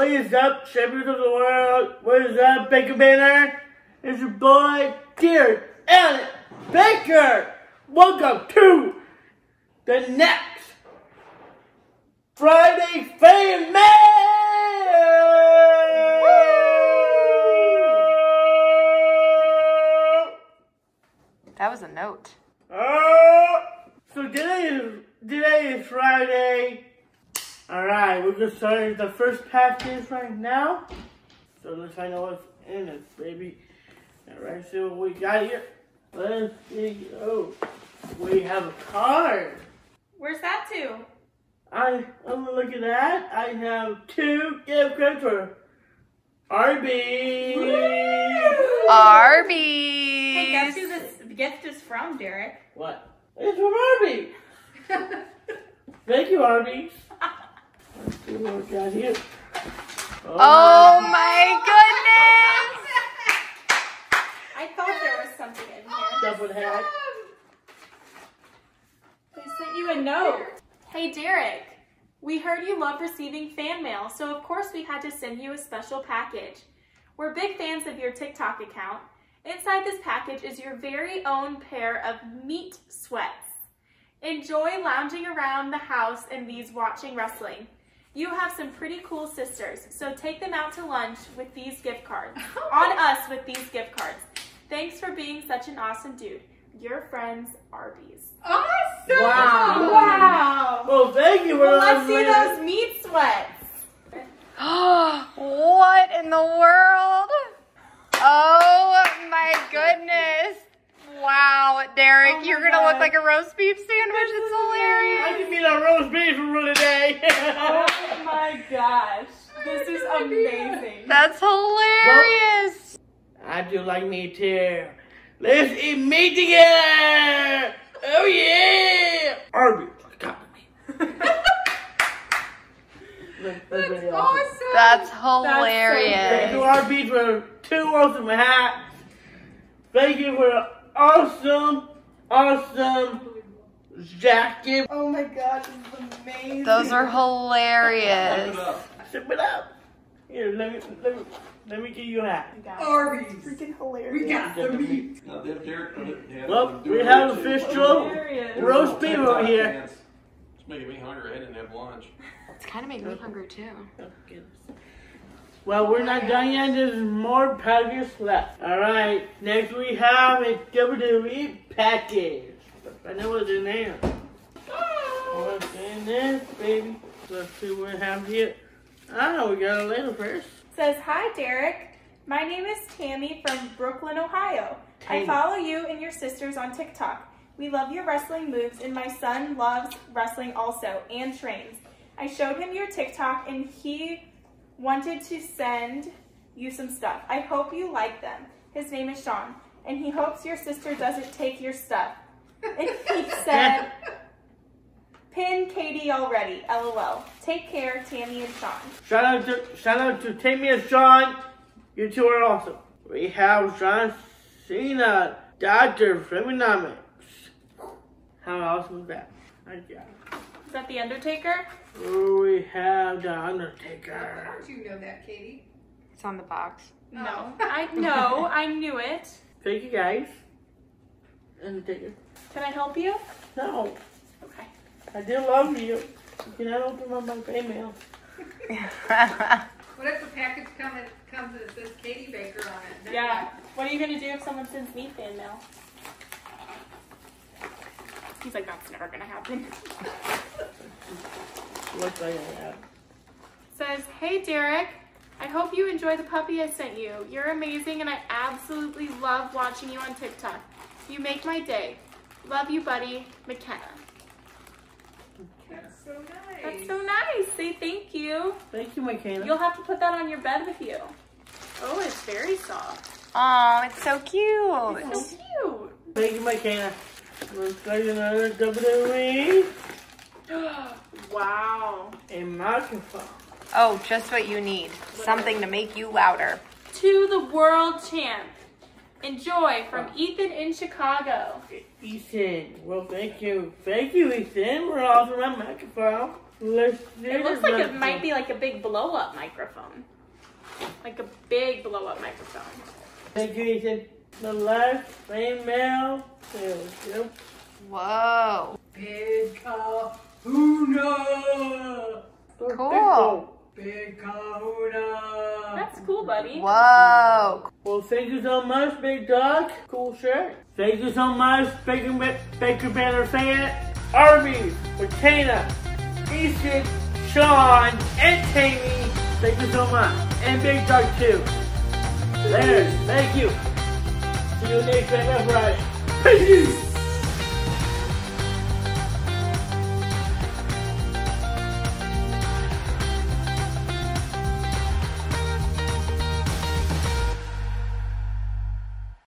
What is up, champions of the world? What is up, Baker Banter? It's your boy, Derek Allen Baker. Welcome to the next Friday Fan Mail. That was a note. Uh, so today is today is Friday. All right, we're gonna start the first package right now. So let's find out what's in it, baby. All right, so what we got here. Let's see. Oh, we have a card. Where's that to? I I'm gonna look at that. I have two gift cards for Arby's. Arby's. Hey, guess who this gift is from, Derek? What? It's from Arby's. Thank you, Arby's. Let's see what we got here. Oh my goodness! I thought there was something in here. Oh, Double hat. They sent you a note. Hey, Derek. We heard you love receiving fan mail, so of course we had to send you a special package. We're big fans of your TikTok account. Inside this package is your very own pair of meat sweats. Enjoy lounging around the house in these watching wrestling. You have some pretty cool sisters, so take them out to lunch with these gift cards. Oh. On us with these gift cards. Thanks for being such an awesome dude. Your friends, Arby's. Awesome! Wow. Wow! Well, thank you Well, let's see listening. those meat sweats. what in the world? Oh my goodness. Wow, Derek, Oh you're gonna look like a roast beef sandwich. It's hilarious. I can be the roast beef for today. Oh my gosh. This is amazing. That's hilarious. I do like meat too. Let's eat meat together. Oh yeah. Arby's. Got me. That's really awesome. Awesome! That's Thank hilarious. you, Arby's, for two awesome hats. Thank you for awesome, awesome jacket. Oh my god, this is amazing. Those are hilarious. Sip it up. Here, let me, let me, let me give you a hat. Arby's! freaking hilarious. We got the meat! No, them Derek, yeah, Well, we have too. official Hilarious. roast beef over here. It's making me hungry. I didn't have lunch. It's kind of making me hungry too. Oh. Well, we're not done yet. There's more packages left. All right. Next, we have a WWE package. I know what's in there. What's in this, baby? Let's see what we have here. Oh, we got a letter first. Says, Hi, Derek. My name is Tammy from Brooklyn, Ohio. Tammy. I follow you and your sisters on TikTok. We love your wrestling moves, and my son loves wrestling also and trains. I showed him your TikTok, and he wanted to send you some stuff. I hope you like them. His name is Shawn, and he hopes your sister doesn't take your stuff. And he said, Pin Katy already, lol. Take care, Tammy and Shawn. Shout out to shout out to Tammy and Shawn. You two are awesome. We have John Cena, Doctor Fremonomics. How awesome is that? I got it. Is that the Undertaker? We have the Undertaker. How did you know that, Katy? It's on the box. No. Oh. I know, I knew it. Thank you guys. Undertaker. Can I help you? No, Okay. I do love you. You cannot open up my email. What if the package come in, comes and it says Katy Baker on it? Then Yeah. What are you gonna do if someone sends me fan mail? He's like, that's never gonna happen. What do I have? Says, hey Derek, I hope you enjoy the puppy I sent you. You're amazing and I absolutely love watching you on TikTok. You make my day. Love you, buddy. Makenna. That's so nice. That's so nice. Say thank you. Thank you, Makenna. You'll have to put that on your bed with you. Oh, it's very soft. Oh, it's so cute. It's So cute. Thank you, Makenna. Looks like another WWE wow. a microphone. Oh, just what you need. Something to make you louder. To the world champ. Enjoy from Ethan in Chicago. Ethan. Well, thank you. Thank you, Ethan. We're all from my microphone. Let's It looks this like it might be like a big blow up microphone. Like a big blow up microphone. Thank you, Ethan. The last fan mail. There we go. Whoa. Big Kahuna! Cool. Big Kahuna! That's cool, buddy. Whoa. Well, thank you so much, Big Dog. Cool shirt. Thank you so much, Baker, Ba- Baker Banter fan. Arby, Katana, Easton, Shawn, and Tammy. Thank you so much. And Big Dog, too. There. Thank you. See you next time, Friday. Peace.